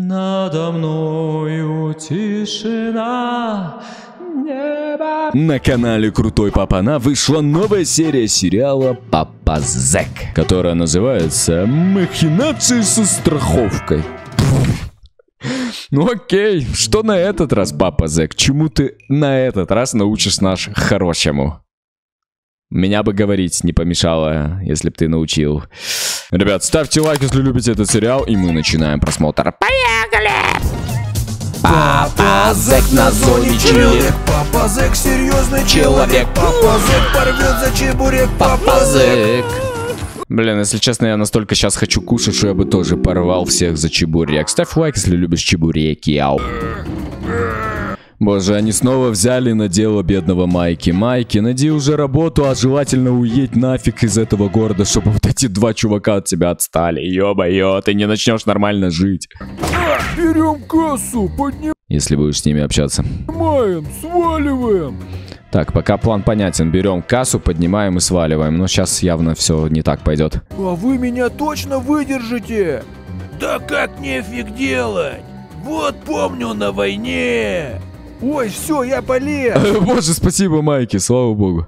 Надо мною тишина, небо. На канале Крутой Папана вышла новая серия сериала Папа Зэк, которая называется «Махинации со страховкой». Ну окей, что на этот раз, Папа Зэк? Чему ты на этот раз научишь наш хорошему? Меня бы говорить не помешало, если бы ты научил. Ребят, ставьте лайк, если любите этот сериал, и мы начинаем просмотр. Поехали! Папа Зэк на зоне чили. Папа Зэк серьезный Человек. Папа Зэк порвет за чебурек. Папа Зэк. Блин, если честно, я настолько сейчас хочу кушать, что я бы тоже порвал всех за чебурек. Ставь лайк, если любишь чебуреки, ау. Боже, они снова взяли на дело бедного Майки. Майки, найди уже работу, а желательно уедь нафиг из этого города, чтобы вот эти два чувака от тебя отстали. Ё-моё, ты не начнешь нормально жить. Берем кассу, Если будешь с ними общаться. поднимаем, сваливаем. Так, пока план понятен. Берем кассу, поднимаем и сваливаем. Но сейчас явно все не так пойдет. А вы меня точно выдержите? Да как нефиг делать? Вот помню на войне. Ой, все, я полез. Боже, спасибо, Майки, слава богу.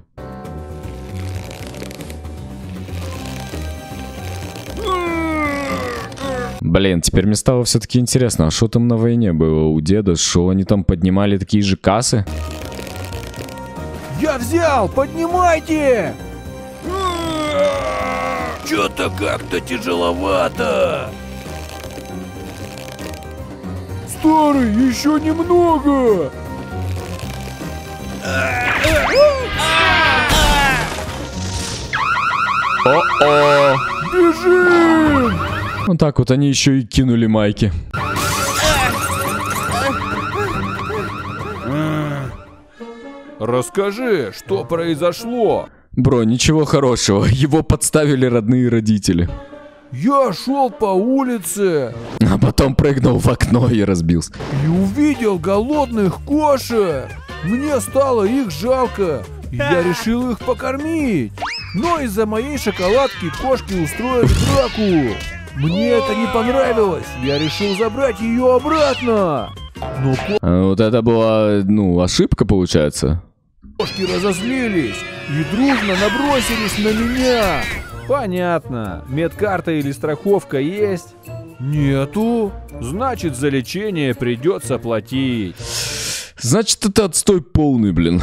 Блин, теперь мне стало все-таки интересно, а что там на войне было у деда? Что они там поднимали такие же кассы? Я взял, поднимайте. Что-то как-то тяжеловато. Старый, еще немного. О-о! Бежим! Вот так вот они еще и кинули Майки. Расскажи, что произошло? Бро, ничего хорошего, его подставили родные родители. Я шел по улице А потом прыгнул в окно и разбился. и увидел голодных кошек. Мне стало их жалко. и Я решил их покормить. Но из-за моей шоколадки кошки устроили драку. Мне это не понравилось. Я решил забрать ее обратно. Но А вот это была, ну, ошибка получается. кошки разозлились и дружно набросились на меня. Понятно. Медкарта или страховка есть? Нету. Значит, за лечение придется платить. Значит, это отстой полный, блин.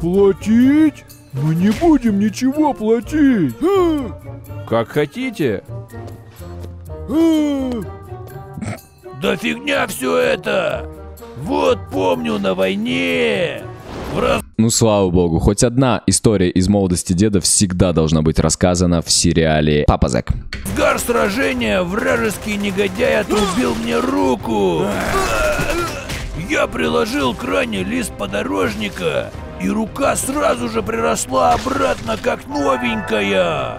Платить? Мы не будем ничего платить. Как хотите. Да фигня все это. Вот помню на войне. В раз... Ну, слава богу, хоть одна история из молодости деда всегда должна быть рассказана в сериале Папа Зэк. разгар сражения вражеский негодяй отрубил мне руку. Я приложил к ране лист подорожника, и рука сразу же приросла обратно, как новенькая.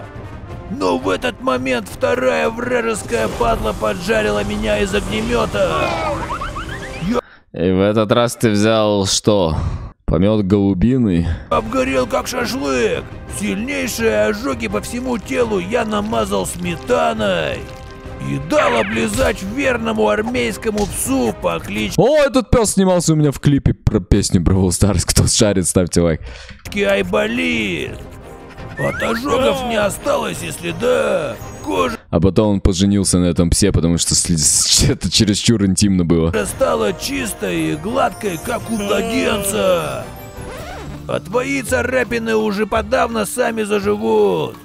Но в этот момент вторая вражеская падла поджарила меня из огнемета. И в этот раз ты взял что? Помет голубиный? Обгорел как шашлык. Сильнейшие ожоги по всему телу я намазал сметаной. И дал облизать верному армейскому псу по кличке О, этот пес снимался у меня в клипе про песню Бравл Старс. Кто шарит, ставьте лайк. Айболит. От ожогов не осталось и следа. Кожа А потом он поженился на этом псе, потому что это чересчур интимно было. стала чистой и гладкой, как у младенца. А твои царапины уже подавно сами заживут.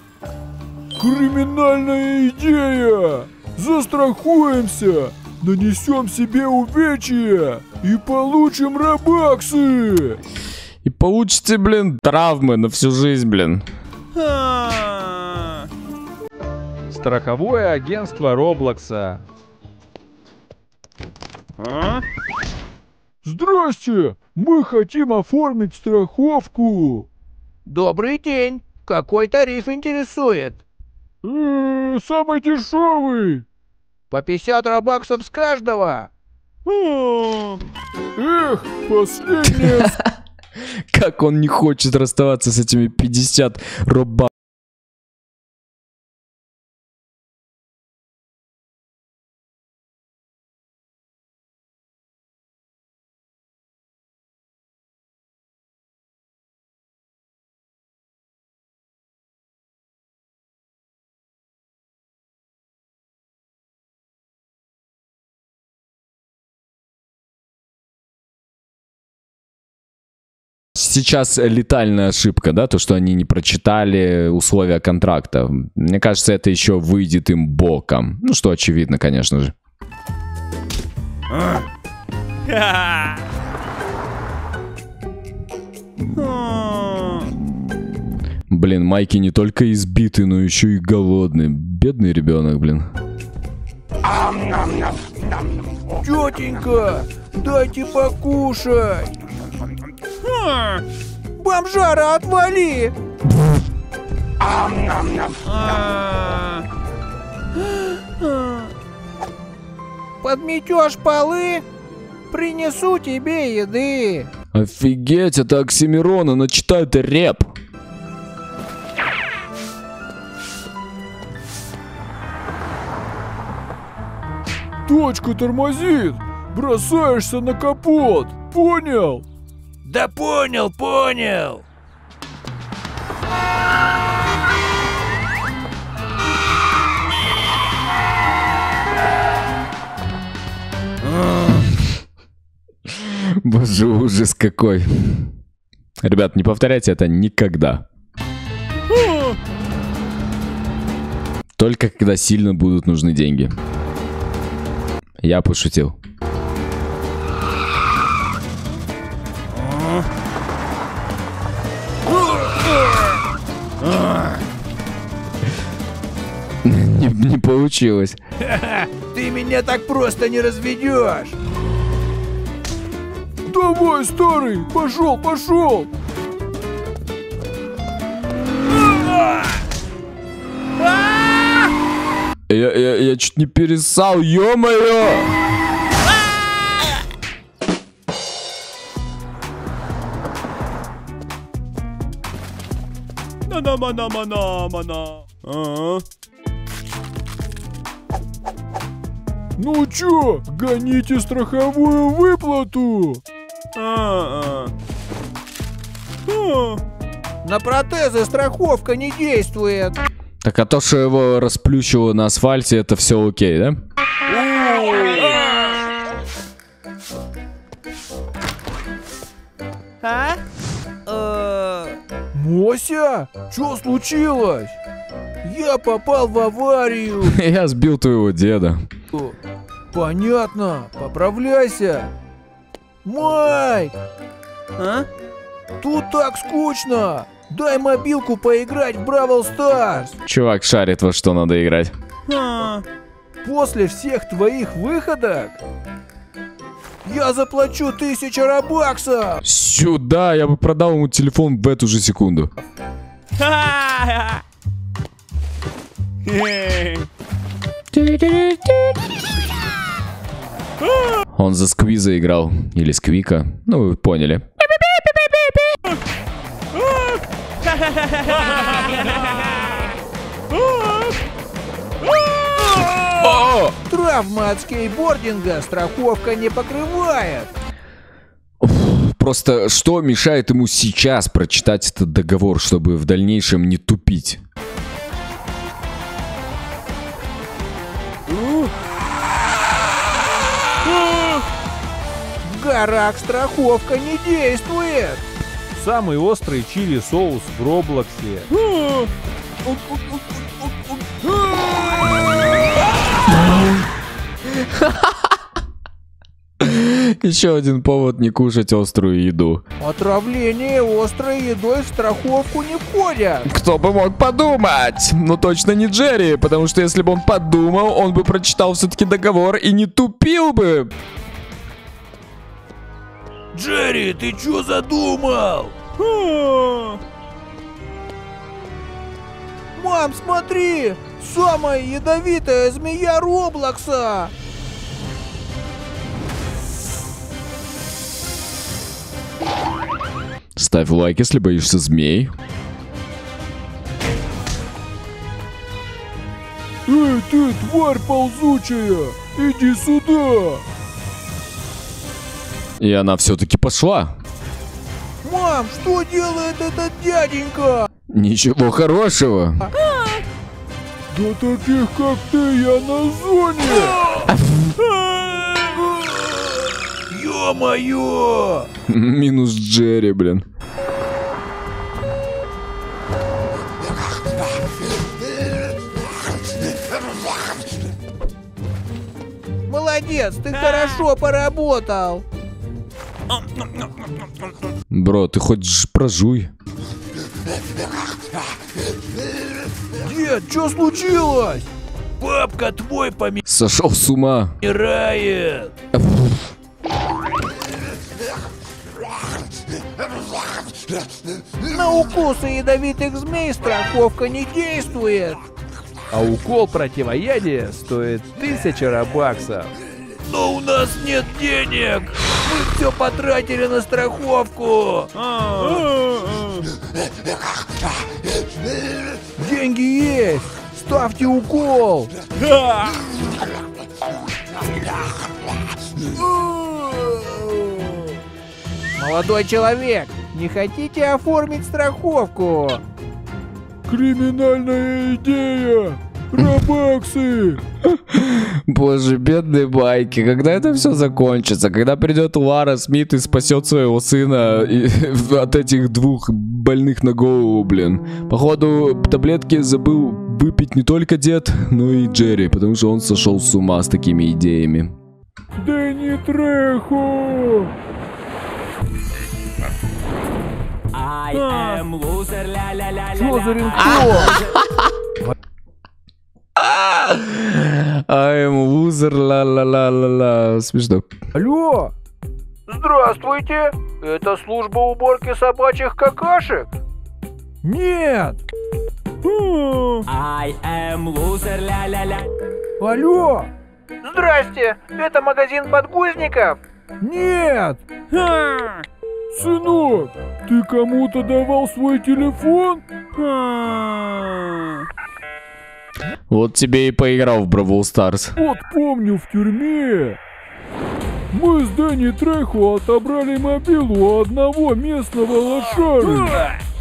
Криминальная идея! Застрахуемся! Нанесем себе увечья и получим рабаксы! И получите, блин, травмы на всю жизнь, блин. Страховое агентство Роблокса. Здрасте! Мы хотим оформить страховку. Добрый день. Какой тариф интересует? Самый дешевый. По 50 робаксов с каждого. Эх, последняя Как он не хочет расставаться с этими 50 роба сейчас летальная ошибка, да, то, что они не прочитали условия контракта. Мне кажется, это еще выйдет им боком. Ну, что очевидно, конечно же. Блин, Майки не только избитый, но еще и голодный. Бедный ребенок, блин. Тетенька, дайте покушать. Бомжара, отвали! Подметешь полы? Принесу тебе еды. Офигеть, это Оксимирон, она читает рэп. Точка тормозит! Бросаешься на капот! Понял? Да понял, понял. Боже, ужас какой. Ребят, не повторяйте это никогда. Только когда сильно будут нужны деньги. Я пошутил. Не, не получилось. Ты меня так просто не разведешь. Давай, старый! Пошел, пошел! Я, я, я чуть не пересал, ё-моё! Ну чё, гоните страховую выплату! На протезы страховка не действует. Так а то, что его расплющило на асфальте, это все окей, да? Мося, что случилось? Я попал в аварию. Я сбил твоего деда. Понятно, поправляйся. Майк! А? Тут так скучно. Дай мобилку поиграть в Бравл Старс. Чувак шарит, во что надо играть. После всех твоих выходок я заплачу тысячу рабаксов. Сюда, я бы продал ему телефон в эту же секунду. Он за сквиза играл. Или сквика. Ну, вы поняли. Травма от скейтбординга страховка не покрывает. Просто что мешает ему сейчас прочитать этот договор, чтобы в дальнейшем не тупить? Горах страховка не действует. Самый острый чили соус в Роблоксе. Еще один повод не кушать острую еду. Отравление острой едой в страховку не входят. Кто бы мог подумать? Ну точно не Джерри, потому что если бы он подумал, он бы прочитал все-таки договор и не тупил бы. Джерри, ты чё задумал? Мам, смотри! Самая ядовитая змея Роблокса! Ставь лайк, если боишься змей. Эй, ты, тварь ползучая! Иди сюда! И она все-таки пошла. Мам, что делает этот дяденька? Ничего хорошего. Да таких, как ты, я на зоне! Ё-моё! Минус Джерри, блин. Молодец, ты хорошо поработал. Бро, ты хоть ж прожуй. Дед, что случилось? Папка твой Сошел с ума. помирает. На укусы ядовитых змей страховка не действует. А укол противоядия стоит тысяча рабаксов. Но у нас нет денег. Мы все потратили на страховку. Деньги есть. Ставьте укол. Молодой человек, не хотите оформить страховку? Криминальная идея! Рабаксы! Боже, бедные байки, когда это все закончится? Когда придет Лара Смит и спасет своего сына от этих двух больных на голову, блин? Походу, таблетки забыл выпить не только дед, но и Джерри, потому что он сошел с ума с такими идеями. Дэнни Трехо! I am loser, ля I'm loser, ла-ла-ла-ла-ла. Смешно. Алло? Здравствуйте. Это служба уборки собачьих какашек? Нет. I am loser, ля ля ля Алло. Здрасте. Это магазин подгузников? Нет. Сынок, ты кому-то давал свой телефон? Вот тебе и поиграл в Бравл Старс. Вот помню в тюрьме. Мы с Дэнни Трехо отобрали мобилу у одного местного лошары.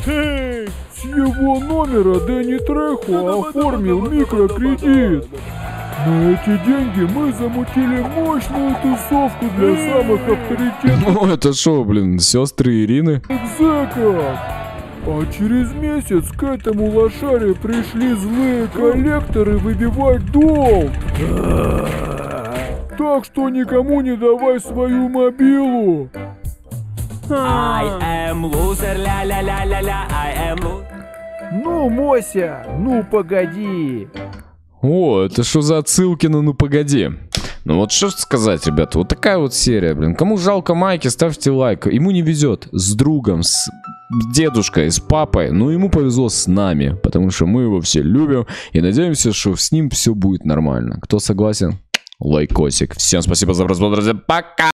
С его номера Дэнни Трехо оформил микрокредит. На эти деньги мы замутили мощную тусовку для самых авторитетных Ну, это шо, блин, сестры Ирины? зэков. А через месяц к этому лошаре пришли злые коллекторы выбивать долг. Так что никому не давай свою мобилу. I am loser, ля ля ля ля ля I am loser Ну, Мося, ну погоди. О, это что за отсылки на «Ну погоди»? Ну вот что сказать, ребята, вот такая вот серия, блин. Кому жалко Майки, ставьте лайк. Ему не везет с другом, с дедушкой, с папой. Но ему повезло с нами, потому что мы его все любим и надеемся, что с ним все будет нормально. Кто согласен? Лайкосик. Всем спасибо за просмотр, друзья. Пока!